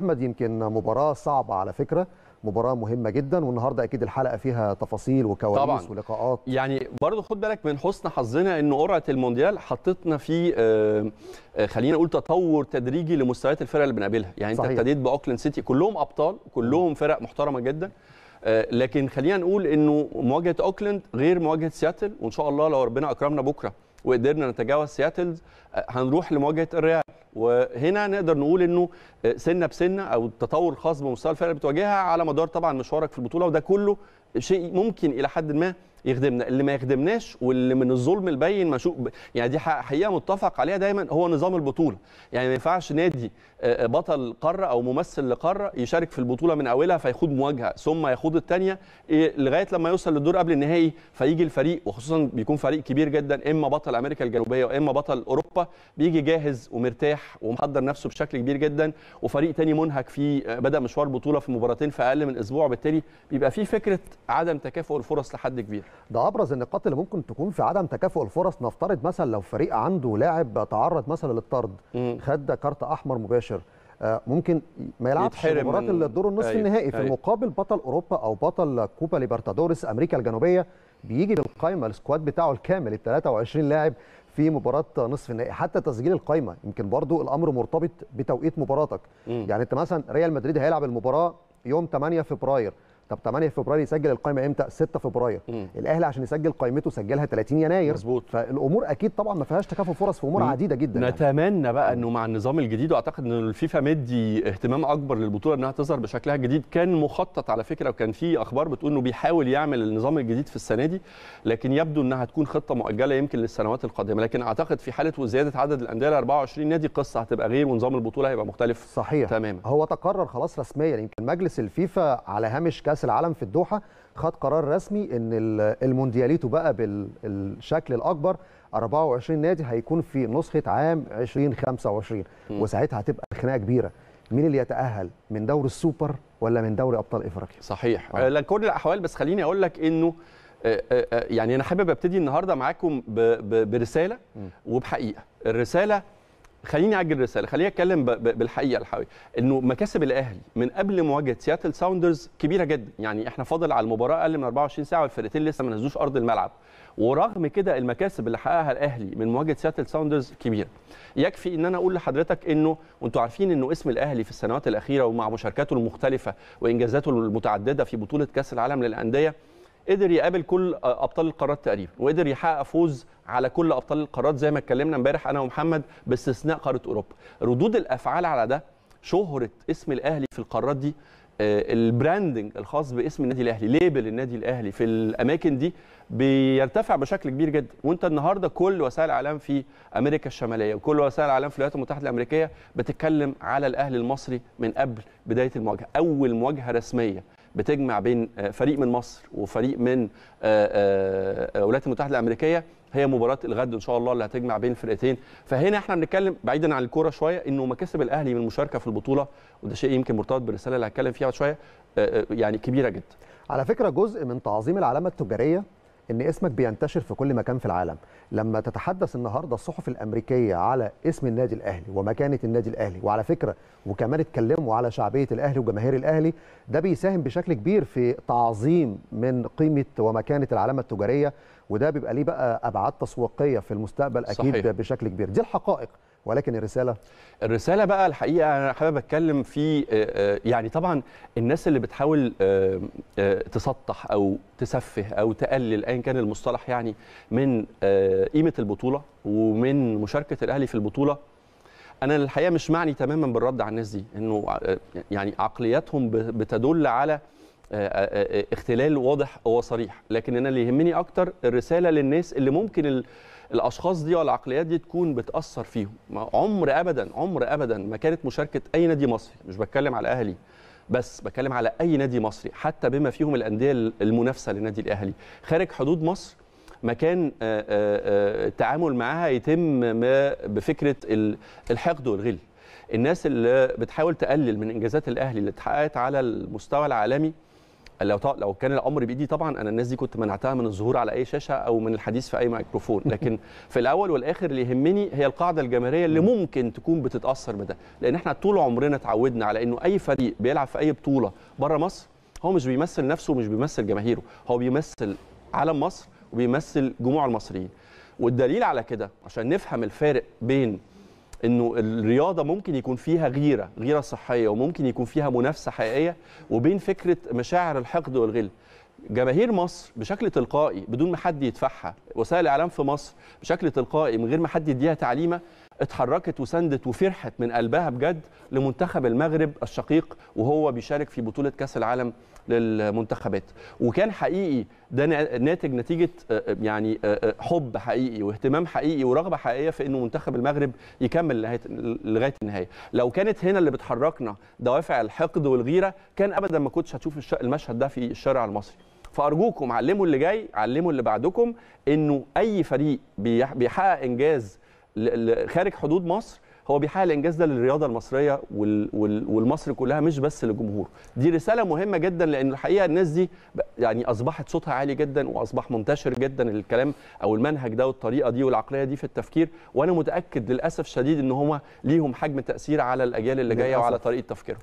أحمد يمكن مباراة صعبة على فكرة مباراة مهمة جدا والنهاردة أكيد الحلقة فيها تفاصيل وكواليس طبعاً. ولقاءات يعني برضو خد بالك من حسن حظنا إن قرعة المونديال حطتنا في آه، آه، خلينا نقول تطور تدريجي لمستويات الفرق اللي بنقابلها يعني أنت صحيح. ابتديت بأوكلاند سيتي كلهم أبطال كلهم فرق محترمة جدا آه، لكن خلينا نقول إنه مواجهة أوكلاند غير مواجهة سياتل وإن شاء الله لو ربنا أكرمنا بكرة وقدرنا نتجاوز سياتل هنروح لمواجهة الريال وهنا نقدر نقول إنه آه، سنة بسنة أو التطور الخاص بمستوى الفرق اللي بتواجهها على مدار طبعا مشوارك في البطولة وده كله شيء ممكن إلى حد ما يخدمنا اللي ما يخدمناش واللي من الظلم البين مشوق يعني دي حقيقة متفق عليها دايما هو نظام البطولة. يعني ما ينفعش نادي آه، بطل قارة أو ممثل لقارة يشارك في البطولة من أولها فيخوض مواجهة ثم يخوض الثانية لغاية لما يوصل للدور قبل النهائي فيجي الفريق وخصوصا بيكون فريق كبير جدا إما بطل أمريكا الجنوبية وإما بطل أوروبا بيجي جاهز ومرتاح ومحضر نفسه بشكل كبير جدا وفريق تاني منهك في آه، بدأ مشوار بطولة في مباراتين في أقل من أسبوع بالتالي بيبقى في فكرة عدم تكافؤ الفرص لحد كبير. ده أبرز النقاط اللي ممكن تكون في عدم تكافؤ الفرص نفترض مثلا لو فريق عنده لاعب تعرض مثلا للطرد. خد كارت أحمر مباشر آه، ممكن ما يلعبش مباراة من- الدور النصف أيوة، النهائي في. المقابل بطل أوروبا أو بطل كوبا ليبرتادوريس أمريكا الجنوبية بيجي بالقائمه السكواد بتاعه الكامل ال 23 لاعب في مباراة نصف النهائي حتى تسجيل القائمه يمكن برضو الأمر مرتبط بتوقيت مباراتك مم. يعني أنت مثلا ريال مدريد هيلعب المباراة يوم 8 فبراير طب 8 فبراير يسجل القائمه إمتى 6 فبراير. الأهلي عشان يسجل قائمته سجلها 30 يناير مظبوط. فالأمور أكيد طبعا ما فيهاش تكافؤ فرص في أمور. عديدة جدا يعني. نتمنى بقى إنه مع النظام الجديد وأعتقد إن الفيفا مدي اهتمام أكبر للبطولة إنها تظهر بشكلها الجديد كان مخطط على فكرة وكان في أخبار بتقول إنه بيحاول يعمل النظام الجديد في السنة دي لكن يبدو إنها هتكون خطة مؤجلة يمكن للسنوات القادمة لكن أعتقد في حالة زياده عدد الأندية ل 24 نادي القصة هتبقى غير ونظام البطولة هيبقى مختلف صحيح تماما هو تقرر خلاص رسميا يمكن مجلس الفيفا على هامش كاس العالم في الدوحة خد قرار رسمي إن ال- الموندياليتو بقى بالشكل الأكبر 24 نادي هيكون في نسخة عام 2025 م. وساعتها هتبقى خناقة كبيرة. مين اللي يتأهل؟ من دوري السوبر ولا من دوري أبطال إفريقيا؟ صحيح. آه. لكل الأحوال بس خليني أقول لك إنه آه، آه، آه، يعني أنا حابب أبتدي النهارده معاكم برسالة وبحقيقة. الرسالة خليني اعجل الرسالة. خليني أتكلم بالحقيقة الحقيقة إنه مكاسب الأهلي من قبل مواجهة سياتل ساوندرز كبيرة جدا. يعني إحنا فاضل على المباراة أقل من 24 ساعة والفرقتين لسه ما نزلوش أرض الملعب. ورغم كده المكاسب اللي حققها الأهلي من مواجهة سياتل ساوندرز كبيرة. يكفي إن أنا أقول لحضرتك إنه وأنتم عارفين إنه اسم الأهلي في السنوات الأخيرة ومع مشاركاته المختلفة وإنجازاته المتعددة في بطولة كأس العالم للأندية قدر يقابل كل أبطال القارات تقريبا وقدر يحقق فوز على كل أبطال القارات زي ما اتكلمنا امبارح أنا ومحمد باستثناء قارة أوروبا. ردود الأفعال على ده شهرة اسم الأهلي في القارات دي آه، ال branding الخاص باسم النادي الأهلي label النادي الأهلي في الأماكن دي بيرتفع بشكل كبير جدا. وأنت النهارده كل وسائل الإعلام في أمريكا الشمالية وكل وسائل الإعلام في الولايات المتحدة الأمريكية بتتكلم على الأهلي المصري من قبل بداية المواجهة أول مواجهة رسمية. بتجمع بين آه، فريق من مصر وفريق من آه، آه، الولايات المتحدة الأمريكية هي مباراة الغد إن شاء الله اللي هتجمع بين الفرقتين فهنا إحنا بنتكلم بعيدا عن الكورة شوية إنه مكاسب الأهلي من المشاركه في البطولة وده شيء يمكن مرتبط بالرسالة اللي هتكلم فيها شوية يعني كبيرة جدا. على فكرة جزء من تعظيم العلامة التجارية إن اسمك بينتشر في كل مكان في العالم. لما تتحدث النهارده الصحف الأمريكية على اسم النادي الأهلي ومكانة النادي الأهلي وعلى فكرة وكمان اتكلموا على شعبية الأهلي وجماهير الأهلي ده بيساهم بشكل كبير في تعظيم من قيمة ومكانة العلامة التجارية وده بيبقى ليه بقى أبعاد تسويقية في المستقبل أكيد صحيح. بشكل كبير دي الحقائق ولكن الرسالة الرسالة بقى الحقيقة أنا حابب أتكلم في آه، آه، يعني طبعا الناس اللي بتحاول آه، تسطح أو تسفه أو تقلل ايا كان المصطلح يعني من قيمة البطولة ومن مشاركة الأهلي في البطولة أنا الحقيقة مش معني تماما بالرد على الناس دي إنه يعني عقلياتهم بتدل على اختلال واضح وصريح لكن أنا اللي يهمني أكتر الرسالة للناس اللي ممكن ال- الأشخاص دي ولا العقليات دي تكون بتأثر فيهم. عمر ابدا عمر ابدا ما كانت مشاركة أي نادي مصري. مش بتكلم على الأهلي بس بتكلم على أي نادي مصري حتى بما فيهم الأندية المنافسة للنادي الأهلي. خارج حدود مصر ما كان آه، آه، آه، التعامل معاها يتم بفكرة ال- الحقد والغل. الناس اللي بتحاول تقلل من إنجازات الأهلي اللي اتحققت على المستوى العالمي لو ط- لو كان الأمر بإيدي طبعا أنا الناس دي كنت منعتها من الظهور على أي شاشة أو من الحديث في أي ميكروفون. لكن في الأول والآخر اللي يهمني هي القاعدة الجماهيرية اللي ممكن تكون بتتأثر بده. لأن إحنا طول عمرنا اتعودنا على إنه أي فريق بيلعب في أي بطولة بره مصر هو مش بيمثل نفسه ومش بيمثل جماهيره. هو بيمثل علم مصر وبيمثل جموع المصريين. والدليل على كده عشان نفهم الفارق بين إنه الرياضة ممكن يكون فيها غيرة غيرة صحية وممكن يكون فيها منافسة حقيقية وبين فكرة مشاعر الحقد والغل. جماهير مصر بشكل تلقائي بدون ما حد يدفعها وسائل الإعلام في مصر بشكل تلقائي من غير ما حد يديها تعليمة اتحركت وسندت وفرحت من قلبها بجد لمنتخب المغرب الشقيق وهو بيشارك في بطولة كأس العالم للمنتخبات. وكان حقيقي ده نا- ناتج نتيجة آه، آه، يعني آه، حب حقيقي واهتمام حقيقي ورغبة حقيقية في إنه منتخب المغرب يكمل لغايه لغاية النهاية. لو كانت هنا اللي بتحركنا دوافع الحقد والغيرة كان ابدا ما كنتش هتشوف المشهد ده في الشارع المصري. فأرجوكم علموا اللي جاي علموا اللي بعدكم إنه أي فريق بيح- بيحقق إنجاز خارج حدود مصر هو بيحقق الإنجاز ده للرياضة المصرية وال- وال- والمصر كلها مش بس للجمهور. دي رسالة مهمة جدا لأن الحقيقة الناس دي يعني أصبحت صوتها عالي جدا وأصبح منتشر جدا الكلام أو المنهج ده والطريقة دي والعقلية دي في التفكير. وأنا متأكد للأسف شديد إن هم ليهم حجم تأثير على الأجيال اللي جاية. وعلى طريقة تفكيرهم.